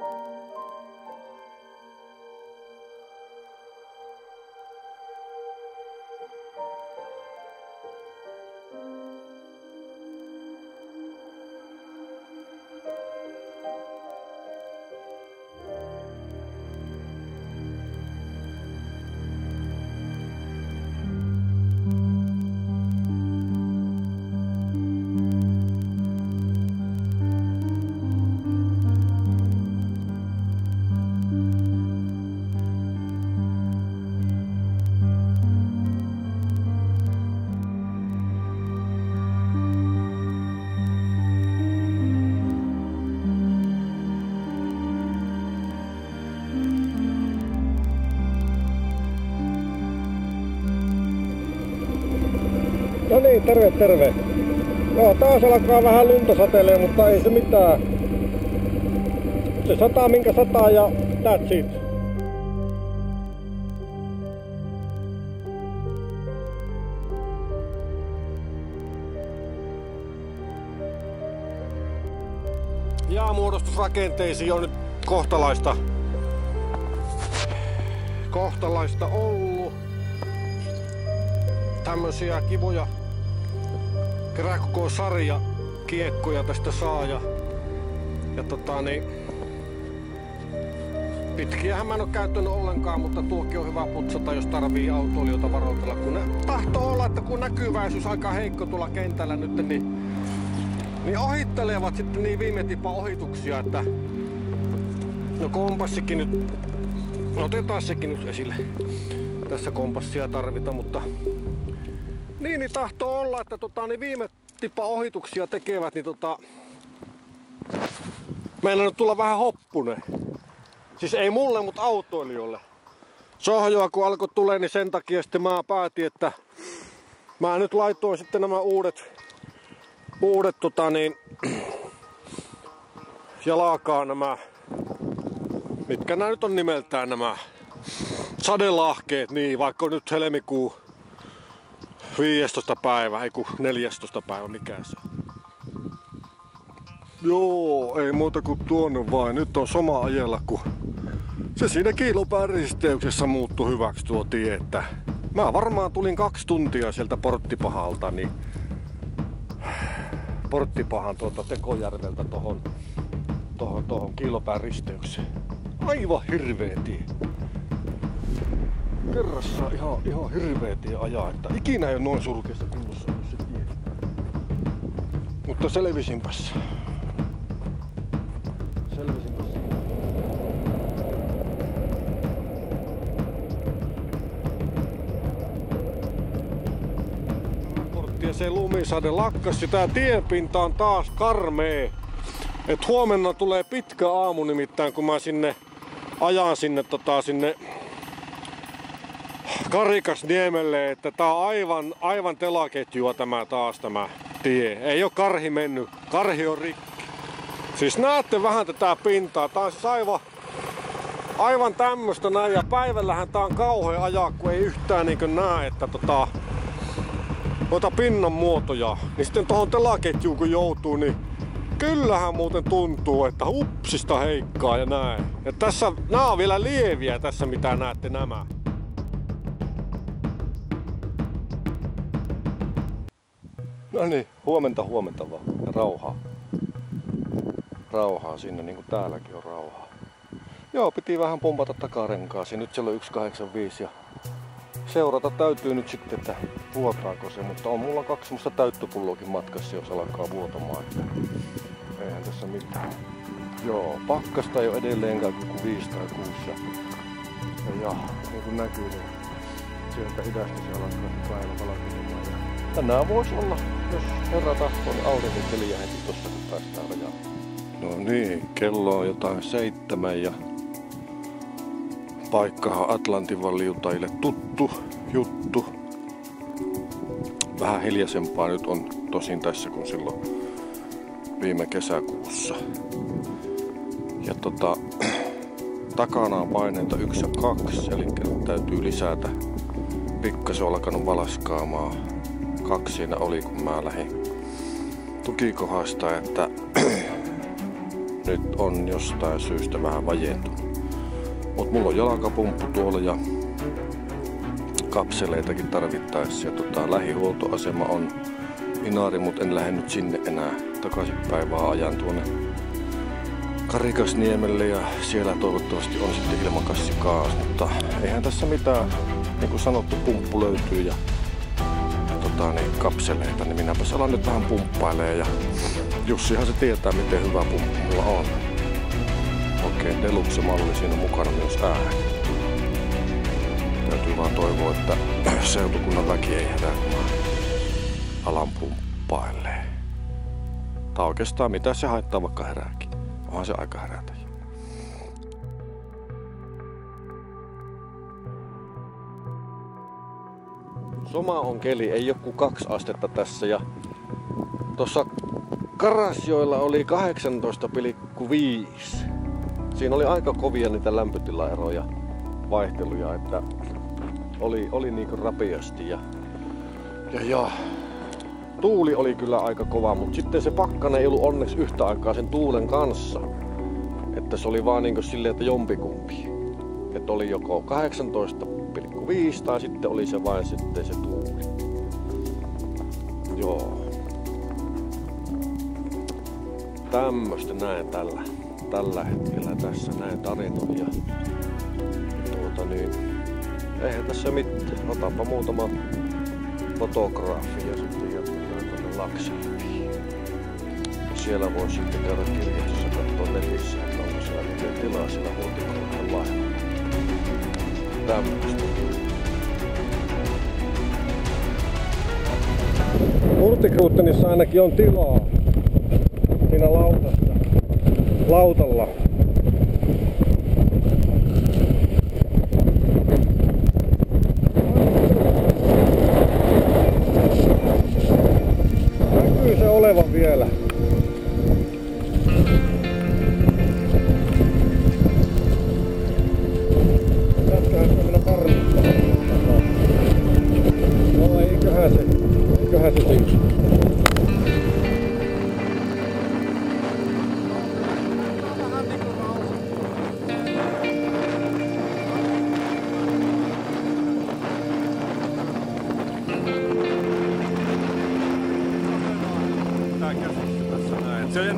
No niin, terve, terve. Joo, taas alkaa vähän lunta satelee, mutta ei se mitään. Se sataa minkä sataa ja that's it. Jäämuodostusrakenteisiin on nyt kohtalaista kohtalaista ollut tämmösiä kivoja kerää koko sarja kiekkoja tästä saa ja, ja tota niin, pitkiähän mä en oo käyttänyt ollenkaan, mutta tuokin on hyvä putsata, jos tarvii autoilijoita varoitella. Kun ne tahtoo olla, että kun näkyväisyys aika heikko tuolla kentällä nyt, niin, niin ohittelevat sitten niin viime tipan ohituksia, että no kompassikin nyt, no otetaan sekin nyt esille. Tässä kompassia tarvita, mutta niin, niin tahtoo olla, että tota, niin viime tippa ohituksia tekevät, niin tota, meillä nyt tulla vähän hoppune. Siis ei mulle, mutta autoilijoille. Sohjoa kun alkoi tulee, niin sen takia sitten mä päätin, että mä nyt laitoin sitten nämä uudet, uudet tota niin, jalakaan nämä, mitkä nämä nyt on nimeltään nämä sadelahkeet, niin vaikka nyt helmikuu 15. päivä, ei kun 14. päivä, mikä se Joo, ei muuta kuin tuonne vain. Nyt on sama ajella, kun se siinä kilopään risteyksessä muuttui hyväksi tuo tie, että mä varmaan tulin kaksi tuntia sieltä Porttipahalta, niin Porttipahan tuota Tekojärveltä tohon, tohon, tohon kilopään risteykseen. Aivan hirveä tie kerrassa ihan, ihan hirveä tie ajaa, että ikinä ei ole noin surkeassa kunnossa se tie. Mutta selvisinpäs. Selvisinpäs. Ja se lumisade lakkas ja tää tienpinta on taas karmee. Et huomenna tulee pitkä aamu nimittäin kun mä sinne ajan sinne tota sinne Karikasniemelle, että tää on aivan, aivan telaketjua tämä taas tämä tie. Ei ole karhi mennyt, karhi on rikki. Siis näette vähän tätä pintaa, tää on siis aivan, aivan tämmöstä näin ja päivällähän tää on kauhean ajaa, kun ei yhtään niinkö näe, että tota, noita pinnan muotoja. Niin sitten tuohon telaketjuun kun joutuu, niin kyllähän muuten tuntuu, että upsista heikkaa ja näin. Ja tässä, nämä on vielä lieviä tässä mitä näette nämä. No niin, huomenta huomenta vaan. Ja rauhaa. Rauhaa sinne, niin kuin täälläkin on rauhaa. Joo, piti vähän pumpata takarenkaasi. Nyt siellä on 185 ja seurata täytyy nyt sitten, että vuotaako se. Mutta on mulla kaksi musta täyttöpulloakin matkassa, jos alkaa vuotamaan. Että eihän tässä mitään. Joo, pakkasta ei ole edelleenkään kuin 5 tai 6. Ja, ja, niin kuin näkyy, niin sieltä idästä se alkaa se päivä valkeutumaan. Ja tänään voisi olla jos herra tahtoo, niin aurinkokeliä heti tossa kun päästään rajaan. No niin, kello on jotain seitsemän ja paikkahan Atlantin valliutajille tuttu juttu. Vähän hiljaisempaa nyt on tosin tässä kuin silloin viime kesäkuussa. Ja tota, takana on paineita 1 ja 2, eli täytyy lisätä. Pikkasen alkanut valaskaamaan kaksi siinä oli, kun mä lähdin tukikohasta, että nyt on jostain syystä vähän vajentunut. Mut mulla on jalkapumppu tuolla ja kapseleitakin tarvittaessa. Ja tota, lähihuoltoasema on Inari, mutta en lähde nyt sinne enää takaisinpäin, vaan ajan tuonne Karikasniemelle ja siellä toivottavasti on sitten ilmakassi kaas, mutta eihän tässä mitään, niin kuin sanottu, pumppu löytyy ja tota, niin, kapseleita, niin minäpä alan nyt vähän pumppailee ja Jussihan se tietää miten hyvä pumppu mulla on. Oikein deluxe-malli siinä mukana myös ääni. Täytyy vaan toivoa, että seutukunnan väki ei herää, kun alan pumppailee. Tai oikeastaan mitä se haittaa vaikka herääkin. Onhan se aika herätä. Soma on keli, ei joku kaksi astetta tässä ja tuossa Karasjoilla oli 18,5. Siinä oli aika kovia niitä lämpötilaeroja, vaihteluja, että oli, oli niinku rapiasti ja, ja, ja tuuli oli kyllä aika kova, mutta sitten se pakkane ei ollut onneksi yhtä aikaa sen tuulen kanssa. Että se oli vaan niinku silleen, että jompikumpi. Että oli joko 18,5 tai sitten oli se vain sitten se tuuli. Joo. Tämmöstä näen tällä, tällä hetkellä tässä näin tarinoja. Tuota niin, eihän tässä mitään. Otanpa muutama fotografia sitten jatketaan tuonne Lakselmiin. Siellä voi sitten käydä kirjastossa katsoa netissä, että onko siellä miten tilaa sillä huoltokortin lailla. Tämmöistä. Hurtikruuttenissa ainakin on tilaa siinä lautassa, lautalla. Se ei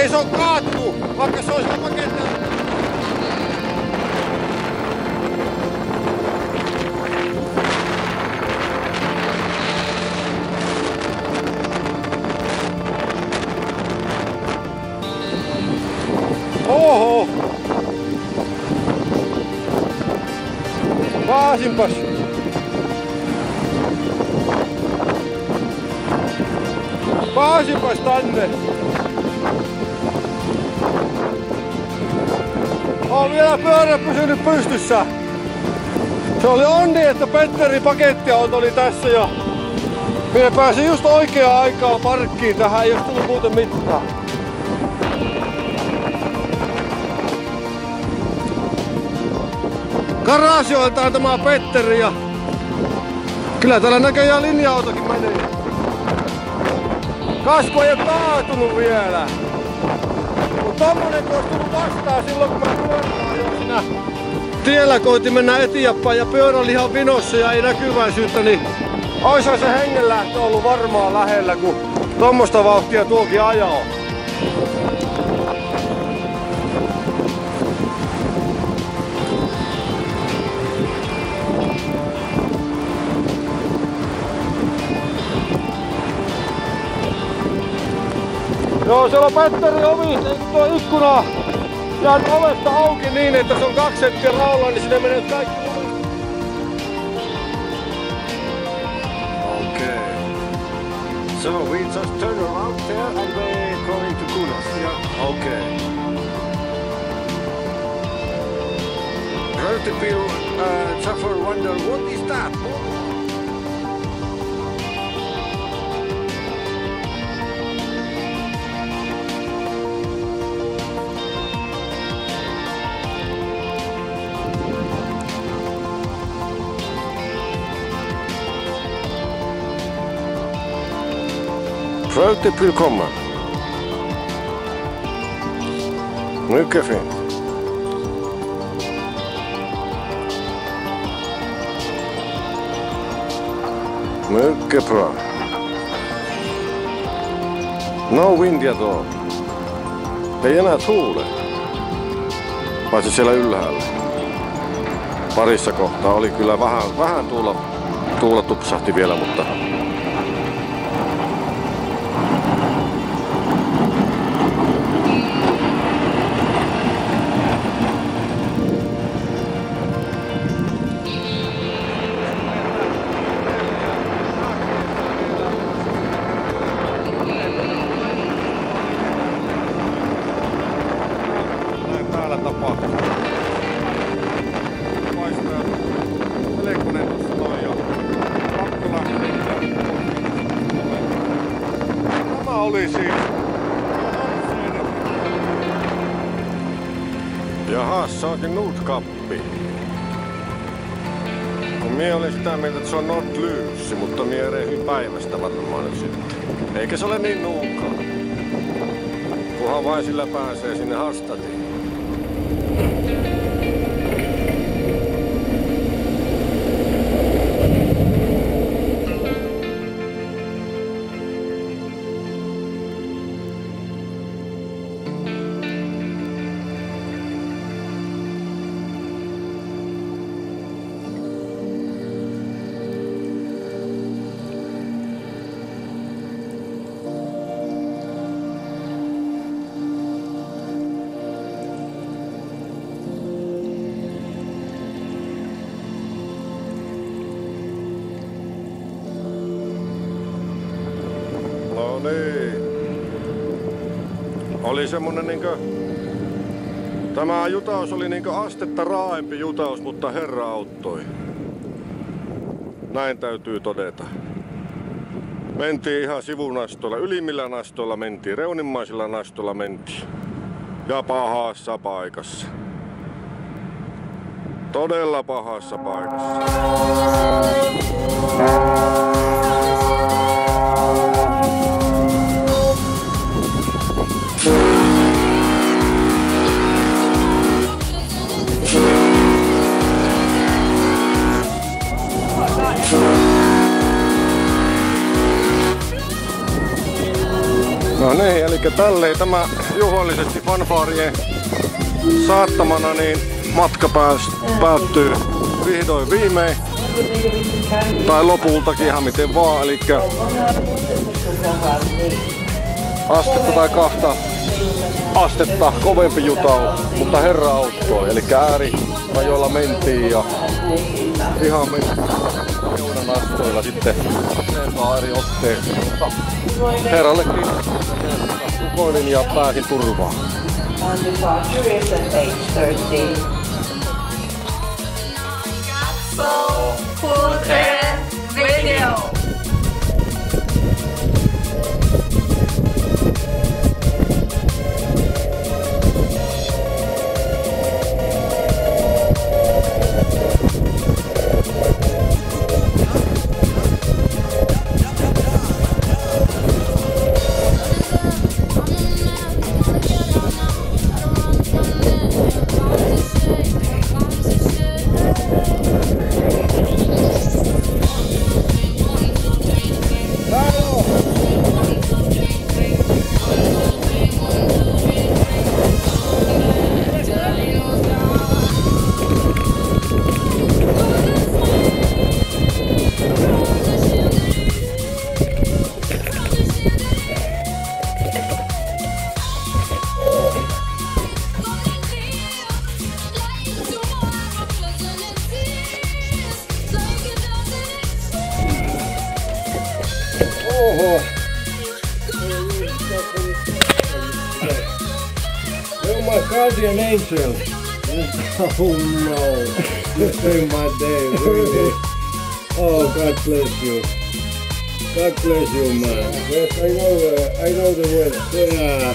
três ou quatro, uma pessoa já paquetando. On vielä pyörä pysynyt pystyssä. Se oli onni, että Petteri pakettiauto oli tässä ja minä pääsin just oikeaan aikaan parkkiin. Tähän ei olisi tullut muuten mitään. Karasioiltaan tämä Petteri ja kyllä täällä näköjään linja-autokin menee. Kasvo ei ole kaatunut vielä. Mutta tommonen kun olisi tullut vastaan silloin kun mä siinä tiellä koitin mennä eteenpäin ja pyörä oli ihan vinossa ja ei näkyväisyyttä, niin Oishan se hengenlähtö ollut varmaan lähellä, kun tuommoista vauhtia tuokin ajaa. Joo, siellä on Petteri ovi, tuo ikkuna jäänyt ovesta auki niin, että se on kaksi senttiä raulaa, niin sinne menee kaikki So we just turn around there and we're going to Kunas. Yeah. Okay. People uh, suffer wonder what is that? Väldigt välkommen. Mycket fint. Mycket bra. No wind at all. Ei enää tuule. Paitsi siellä ylhäällä. Parissa kohtaa oli kyllä vähän, vähän tuulla, tuulla tupsahti vielä, mutta Jaha, se onkin Nordkappi. Kun mie olin sitä mieltä, että se on Nordlyyssi, mutta mie erehdyin päivästä varmaan sitten. Eikä se ole niin nuukaa. Kunhan vain sillä pääsee sinne Hastatiin. Oli semmonen niinkö... Tämä jutaus oli niinkö astetta raaempi jutaus, mutta herra auttoi. Näin täytyy todeta. Mentiin ihan sivunastoilla, ylimmillä nastoilla mentiin, reunimmaisilla nastoilla mentiin. Ja pahassa paikassa. Todella pahassa paikassa. No niin, eli tälleen tämä juhlallisesti fanfaarien saattamana niin matka pääs, päättyy vihdoin viimein. Tai lopultakin ihan miten vaan, eli astetta tai kahta astetta kovempi jutaus, mutta herra auttoi. Eli äärirajoilla mentiin ja ihan mentiin reunan astoilla sitten eri otteeseen. Herrallekin ukoilin ja pääsin turvaan. On departure is at 8.30. So, Video. Oho. You're my guardian angel. Oh no. You saved my day, really. Oh, God bless you. God bless you, man. Yes, I know, uh, I know the word. Yeah.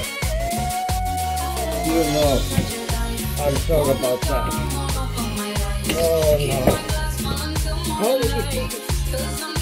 You know, I'm sorry about that. Oh no. How did you